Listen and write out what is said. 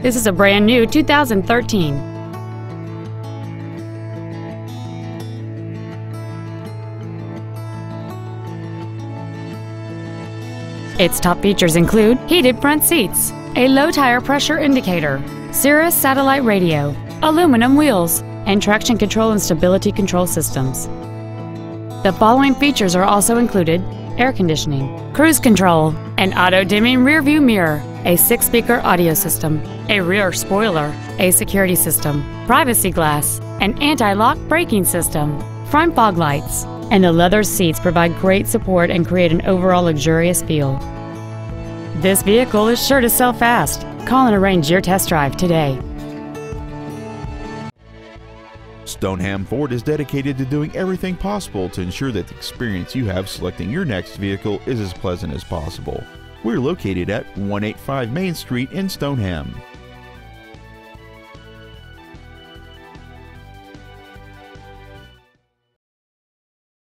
This is a brand new 2013 Its top features include heated front seats, a low tire pressure indicator, Sirius satellite radio, aluminum wheels, and traction control and stability control systems. The following features are also included air conditioning, cruise control, an auto-dimming rearview mirror, a six-speaker audio system, a rear spoiler, a security system, privacy glass, an anti-lock braking system, front fog lights, and the leather seats provide great support and create an overall luxurious feel. This vehicle is sure to sell fast. Call and arrange your test drive today. Stoneham Ford is dedicated to doing everything possible to ensure that the experience you have selecting your next vehicle is as pleasant as possible. We're located at 185 Main Street in Stoneham.